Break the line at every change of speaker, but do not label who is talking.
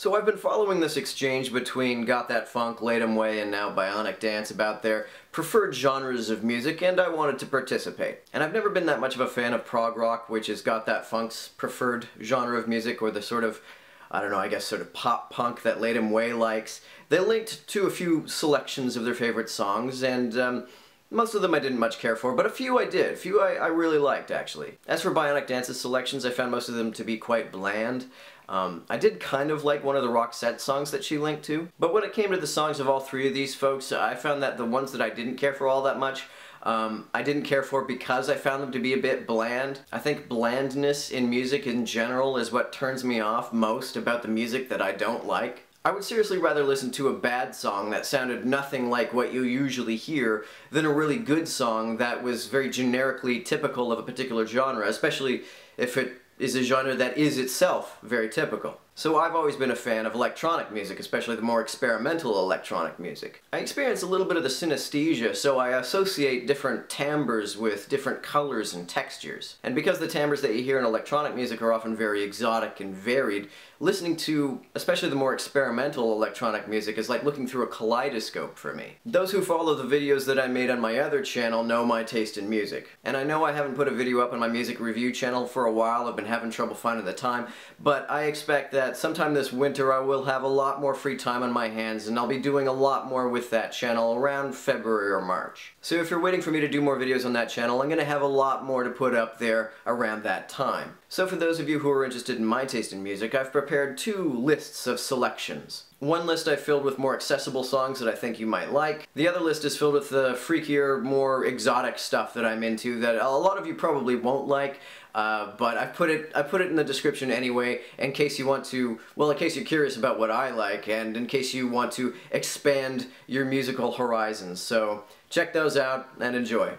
So I've been following this exchange between Got That Funk, LatumWay, and now Bionic Dance about their preferred genres of music, and I wanted to participate. And I've never been that much of a fan of prog rock, which is Got That Funk's preferred genre of music, or the sort of I don't know, I guess sort of pop punk that LatumWay likes. They linked to a few selections of their favorite songs, and um, most of them I didn't much care for, but a few I did. A few I, I really liked, actually. As for Bionic Dance's selections, I found most of them to be quite bland. Um, I did kind of like one of the Roxette songs that she linked to, but when it came to the songs of all three of these folks, I found that the ones that I didn't care for all that much, um, I didn't care for because I found them to be a bit bland. I think blandness in music in general is what turns me off most about the music that I don't like. I would seriously rather listen to a bad song that sounded nothing like what you usually hear than a really good song that was very generically typical of a particular genre, especially if it is a genre that is itself very typical. So I've always been a fan of electronic music, especially the more experimental electronic music. I experience a little bit of the synesthesia, so I associate different timbres with different colors and textures. And because the timbres that you hear in electronic music are often very exotic and varied, listening to especially the more experimental electronic music is like looking through a kaleidoscope for me. Those who follow the videos that I made on my other channel know my taste in music. And I know I haven't put a video up on my music review channel for a while, I've been having trouble finding the time, but I expect that sometime this winter I will have a lot more free time on my hands and I'll be doing a lot more with that channel around February or March. So if you're waiting for me to do more videos on that channel, I'm going to have a lot more to put up there around that time. So for those of you who are interested in my taste in music, I've prepared two lists of selections. One list I filled with more accessible songs that I think you might like. The other list is filled with the freakier, more exotic stuff that I'm into that a lot of you probably won't like, uh, but I put it I put it in the description anyway in case you want to well in case you're curious about what I like and in case you want to expand your musical horizons. So check those out and enjoy.